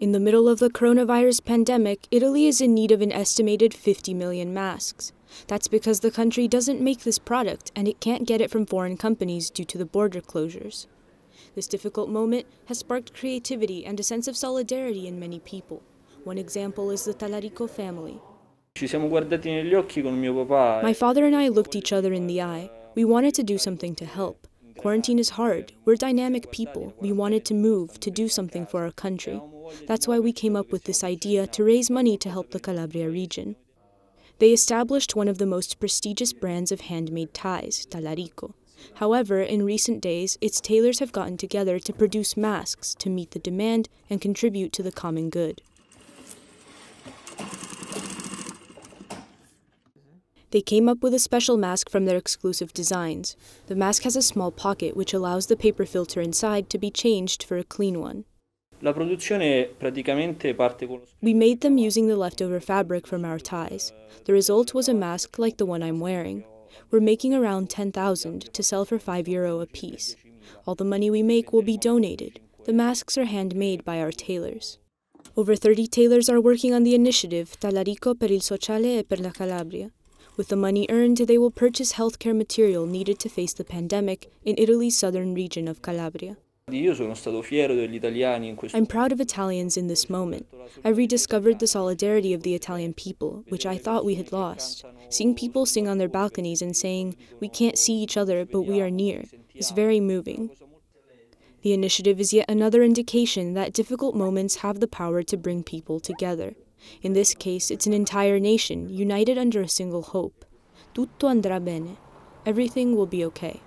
In the middle of the coronavirus pandemic, Italy is in need of an estimated 50 million masks. That's because the country doesn't make this product and it can't get it from foreign companies due to the border closures. This difficult moment has sparked creativity and a sense of solidarity in many people. One example is the Talarico family. Ci siamo guardati negli occhi con mio papà. My father and I looked each other in the eye. We wanted to do something to help. Quarantine is hard. We're dynamic people. We wanted to move, to do something for our country. That's why we came up with this idea to raise money to help the Calabria region. They established one of the most prestigious brands of handmade ties, Talarico. However, in recent days, its tailors have gotten together to produce masks to meet the demand and contribute to the common good. They came up with a special mask from their exclusive designs. The mask has a small pocket which allows the paper filter inside to be changed for a clean one. La produzione praticamente parte con lo We made them using the leftover fabric from our ties. The result was a mask like the one I'm wearing. We're making around 10,000 to sell for 5 euro a piece. All the money we make will be donated. The masks are handmade by our tailors. Over 30 tailors are working on the initiative Talarico per il Sociale e per la Calabria. With the money earned, they will purchase healthcare material needed to face the pandemic in Italy's southern region of Calabria. Io sono stato fiero degli italiani in questo I'm proud of Italians in this moment. I rediscovered the solidarity of the Italian people, which I thought we had lost. Seeing people sing on their balconies and saying, We can't see each other, but we are near, is very moving. The initiative is yet another indication that difficult moments have the power to bring people together. In this case, it's an entire nation united under a single hope. Tutto andrà bene. Everything will be okay.